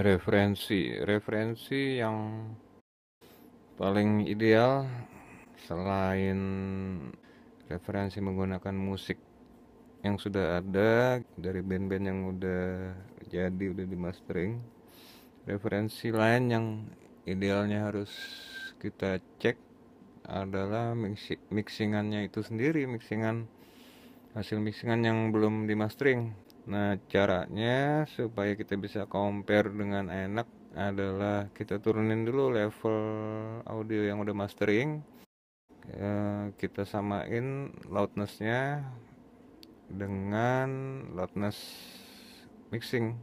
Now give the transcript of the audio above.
referensi referensi yang paling ideal selain referensi menggunakan musik yang sudah ada dari band-band yang udah jadi udah di mastering referensi lain yang idealnya harus kita cek adalah mixingannya itu sendiri mixingan hasil mixingan yang belum di mastering Nah, caranya supaya kita bisa compare dengan enak adalah kita turunin dulu level audio yang udah mastering. Ya, kita samain loudnessnya dengan loudness mixing